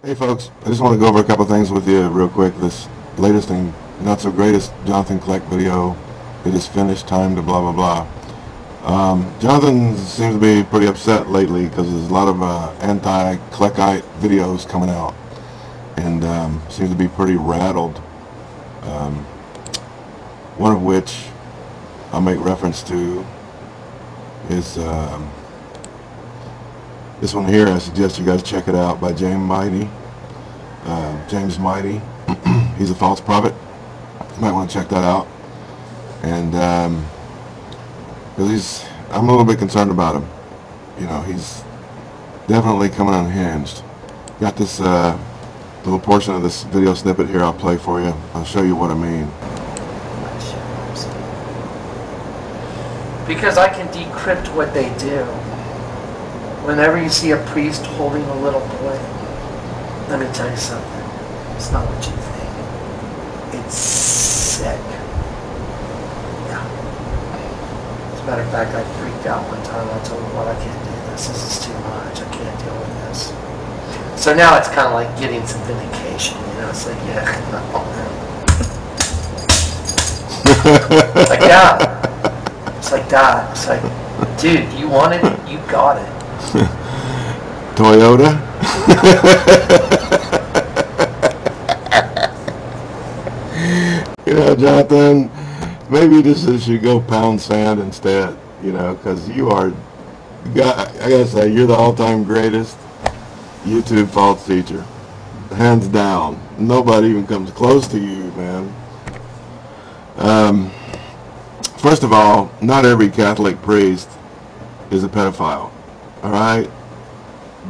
Hey folks, I just want to go over a couple things with you real quick. This latest and not so greatest Jonathan Kleck video. It is finished, time to blah blah blah. Um, Jonathan seems to be pretty upset lately because there's a lot of uh, anti-Kleckite videos coming out and um, seems to be pretty rattled. Um, one of which I'll make reference to is um, this one here. I suggest you guys check it out by James Mighty. Uh, James Mighty. He's a false prophet. You might want to check that out. And um, he's, I'm a little bit concerned about him. You know, he's definitely coming unhinged. Got this uh, little portion of this video snippet here I'll play for you. I'll show you what I mean. Because I can decrypt what they do. Whenever you see a priest holding a little boy, let me tell you something. It's not what you think. It's sick. Yeah. As a matter of fact, I freaked out one time. I told him, well, I can't do this. This is too much. I can't deal with this. So now it's kind of like getting some vindication. You know, it's like, yeah, no. like, yeah. It's like that. It's like, dude, you wanted it, you got it. Toyota? you know, Jonathan, maybe this just should go pound sand instead, you know, because you are, I gotta say, you're the all-time greatest YouTube false teacher. Hands down. Nobody even comes close to you, man. Um, first of all, not every Catholic priest is a pedophile. All right?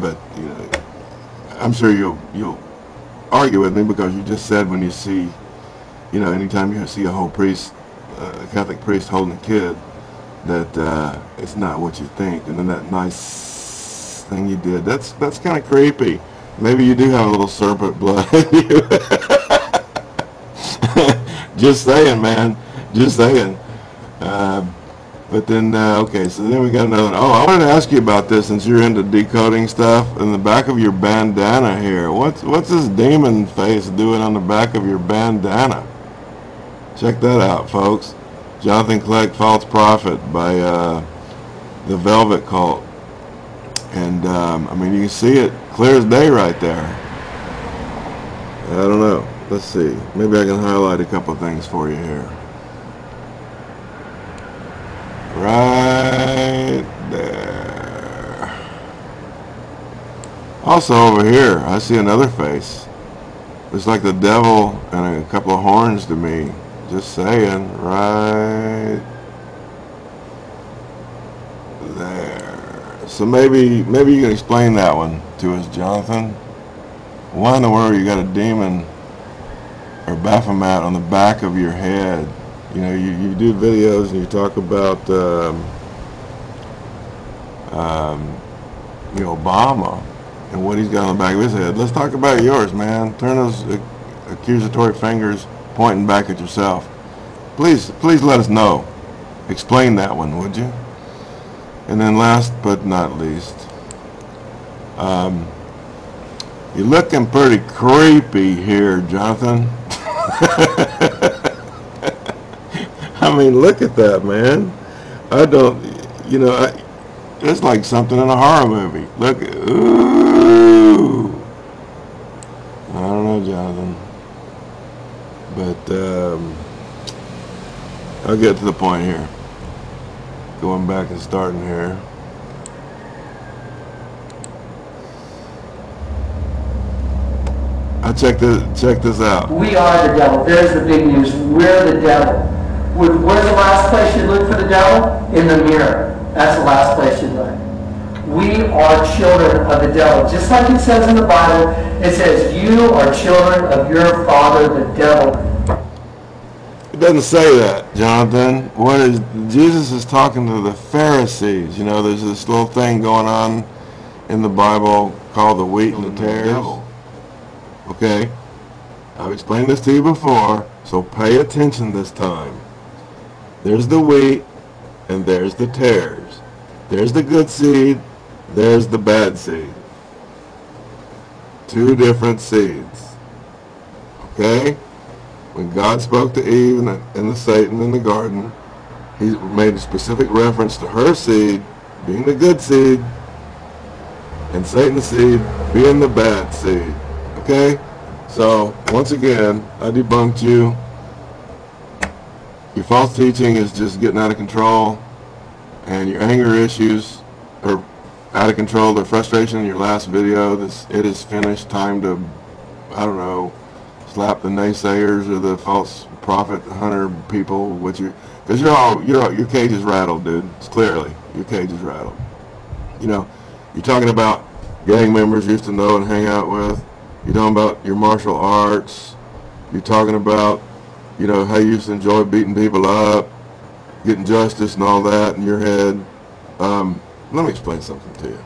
But, you know, I'm sure you'll, you'll argue with me because you just said when you see, you know, anytime you see a whole priest, uh, a Catholic priest holding a kid, that uh, it's not what you think. And then that nice thing you did, that's, that's kind of creepy. Maybe you do have a little serpent blood in you. just saying, man. Just saying. Uh, but then, uh, okay, so then we got another one. Oh, I wanted to ask you about this since you're into decoding stuff. In the back of your bandana here, what's what's this demon face doing on the back of your bandana? Check that out, folks. Jonathan Kleck, False Prophet by uh, the Velvet Cult. And, um, I mean, you can see it clear as day right there. I don't know. Let's see. Maybe I can highlight a couple things for you here. Right there. Also over here, I see another face. It's like the devil and a couple of horns to me. Just saying, right there. So maybe, maybe you can explain that one to us, Jonathan. Why in the world you got a demon or Baphomet on the back of your head? You know, you, you do videos and you talk about, um, um, you know, Obama and what he's got on the back of his head. Let's talk about yours, man. Turn those accusatory fingers pointing back at yourself. Please, please let us know. Explain that one, would you? And then last but not least, um, you're looking pretty creepy here, Jonathan. I mean, look at that, man. I don't, you know, I, it's like something in a horror movie. Look, ooh. I don't know, Jonathan. But, um, I'll get to the point here. Going back and starting here. I check this check this out. We are the devil. There's the big news. We're the devil. Where's the last place you look for the devil? In the mirror. That's the last place you look. We are children of the devil. Just like it says in the Bible, it says, you are children of your father, the devil. It doesn't say that, Jonathan. What is Jesus is talking to the Pharisees. You know, there's this little thing going on in the Bible called the wheat and the tares. Okay? I've explained this to you before, so pay attention this time. There's the wheat and there's the tares. There's the good seed, there's the bad seed. two different seeds. Okay? When God spoke to Eve and the, and the Satan in the garden, he made a specific reference to her seed being the good seed and Satan's seed being the bad seed. Okay? So, once again, I debunked you. Your false teaching is just getting out of control, and your anger issues are out of control. The frustration in your last video, this it is finished. Time to, I don't know, slap the naysayers or the false prophet hunter people with your, because you're all, you're all, your cage is rattled, dude. It's clearly your cage is rattled. You know, you're talking about gang members you used to know and hang out with. You're talking about your martial arts. You're talking about, you know, how you used to enjoy beating people up, getting justice and all that in your head. Um, let me explain something to you.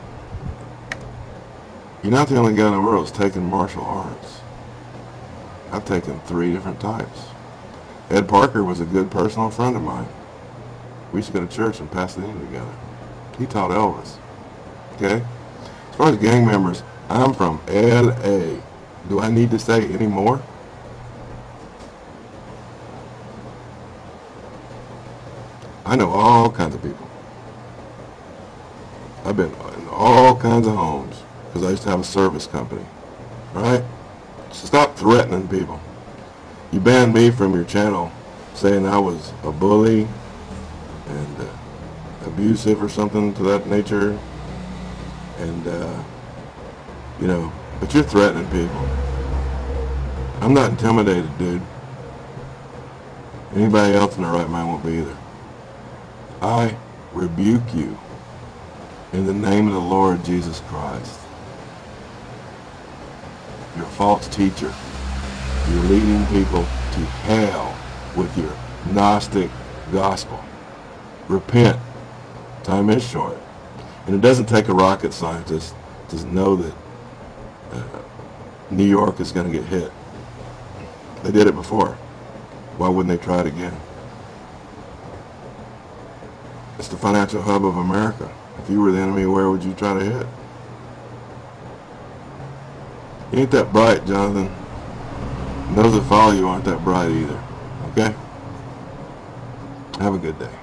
You're not the only guy in the world that's taken martial arts. I've taken three different types. Ed Parker was a good personal friend of mine. We used to go to church and pass the in together. He taught Elvis. Okay? As far as gang members, I'm from L.A. Do I need to say any more? I know all kinds of people. I've been in all kinds of homes because I used to have a service company. Right? So stop threatening people. You banned me from your channel saying I was a bully and uh, abusive or something to that nature. And, uh, you know, but you're threatening people. I'm not intimidated, dude. Anybody else in their right mind won't be either. I rebuke you in the name of the Lord Jesus Christ. You're a false teacher. You're leading people to hell with your Gnostic gospel. Repent. Time is short. And it doesn't take a rocket scientist to know that uh, New York is going to get hit. They did it before. Why wouldn't they try it again? It's the financial hub of America. If you were the enemy, where would you try to hit? You ain't that bright, Jonathan. Those that follow you aren't that bright either. Okay? Have a good day.